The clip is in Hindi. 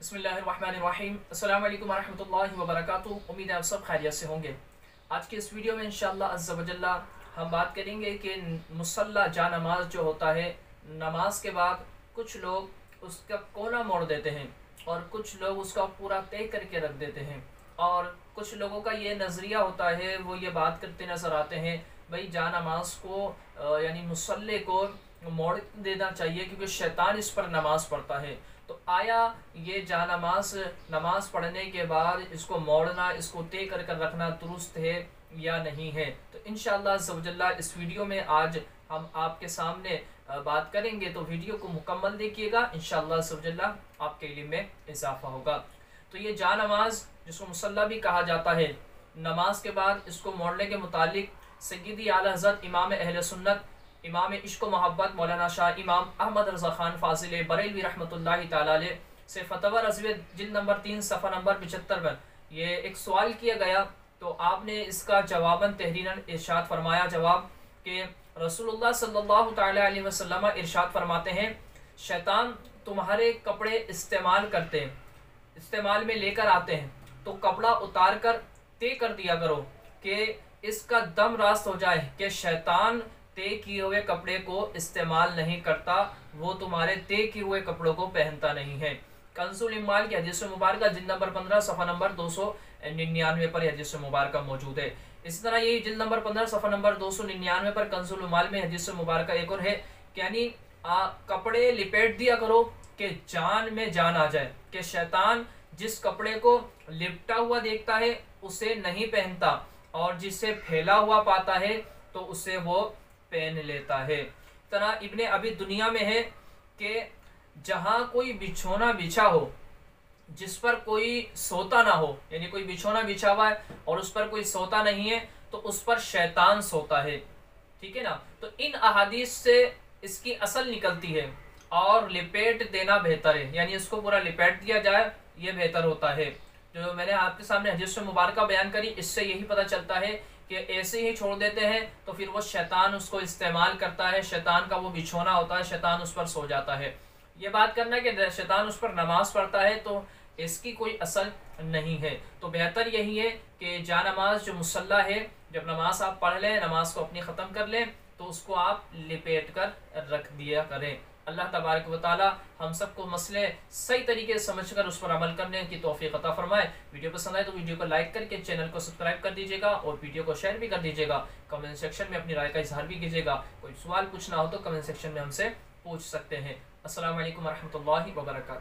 बसमीम अल्लाम वरहमल वबरक उम्मीद है आप सब खैरियत से होंगे। आज के इस वीडियो में इंशाल्लाह हम बात करेंगे कि मुसल्ला जा नमाज़ जो होता है, नमाज़ के बाद कुछ लोग उसका कोना मोड़ देते हैं और कुछ लोग उसका पूरा तय करके रख देते हैं। और कुछ लोगों का ये नज़रिया होता है, वो ये बात करते नज़र आते हैं, भाई जा नमाज़ को यानी मुसल्ले को मोड़ देना चाहिए क्योंकि शैतान इस पर नमाज़ पढ़ता है। तो आया ये जा नमाज़ नमाज़ पढ़ने के बाद इसको मोड़ना, इसको तय कर कर रखना दुरुस्त है या नहीं है। तो इन शजल्ला इस वीडियो में आज हम आपके सामने बात करेंगे। तो वीडियो को मुकम्मल देखिएगा। इन शजल्ला आपके इल्म में इजाफा होगा। तो ये जा नमाज़, जिसको मुसल्ला भी कहा जाता है, नमाज़ के बाद इसको मोड़ने के मुतालिक सैदी आला हज़रत इमाम अहल सुन्नत इमाम इश्क मोहब्बत मौलाना शाह इमाम अहमद रज़ा ख़ान फाजिल बरेलवी रहमत से फतवा रजवे जिल नंबर तीन, सफ़ा नंबर पचहत्तर पर। ये एक सवाल किया गया तो आपने इसका जवाबन तहरीन इर्शाद फरमाया। जवाब कि रसूलुल्लाह सल्लल्लाहु अलैहि वसल्लम इरशाद फरमाते हैं, शैतान तुम्हारे कपड़े इस्तेमाल करते हैं, इस्तेमाल में लेकर आते हैं तो कपड़ा उतार कर तय कर दिया करो कि इसका दम रास्त हो जाए कि शैतान तय किए हुए कपड़े को इस्तेमाल नहीं करता, वो तुम्हारे तय किए हुए कपड़ों को पहनता नहीं है। कंसुल इमाल की हदीस मुबारक जिल नंबर पंद्रह, सफ़ा नंबर दो सौ निन्यानवे पर हदीस मुबारक मौजूद है। इसी तरह यही जिल नंबर पंद्रह, सफ़ा नंबर दो सौ निन्यानवे पर कंसुल इमाल में हदीस मुबारक एक और है, यानी कपड़े लिपेट दिया करो कि जान में जान आ जाए, कि शैतान जिस कपड़े को लिपटा हुआ देखता है, उसे नहीं पहनता, और जिसे फैला हुआ पाता है तो उसे वो पहन लेता है। तरह इब्ने अभी दुनिया में है कि जहाँ कोई बिछोना बिछा हो, जिस पर कोई सोता ना हो, यानी कोई बिछोना बिछा हुआ है और उस पर कोई सोता नहीं है तो उस पर शैतान सोता है। ठीक है ना? तो इन अहादीस से इसकी असल निकलती है और लिपेट देना बेहतर है। यानी इसको पूरा लिपेट दिया जाए, ये बेहतर होता है। जो मैंने आपके सामने हदीस मुबारक बयान करी, इससे यही पता चलता है कि ऐसे ही छोड़ देते हैं तो फिर वो शैतान उसको इस्तेमाल करता है, शैतान का वो बिछोना होता है, शैतान उस पर सो जाता है। ये बात करना कि शैतान उस पर नमाज़ पढ़ता है तो इसकी कोई असल नहीं है। तो बेहतर यही है कि जा नमाज़ जो मुसल्ला है, जब नमाज़ आप पढ़ लें, नमाज़ को अपनी ख़त्म कर लें तो उसको आप लिपेट कर रख दिया करें। अल्लाह तबारक वाली हम सबको मसले सही तरीके से समझ कर उस पर अमल करने की तोफ़ी अता फरमाए। वीडियो पसंद आए तो वीडियो को लाइक करके चैनल को सब्सक्राइब कर दीजिएगा और वीडियो को शेयर भी कर दीजिएगा। कमेंट सेक्शन में अपनी राय का इजहार भी कीजिएगा। कोई सवाल पूछना हो तो कमेंट सेक्शन में हमसे पूछ सकते हैं। असल वरहमल वर्का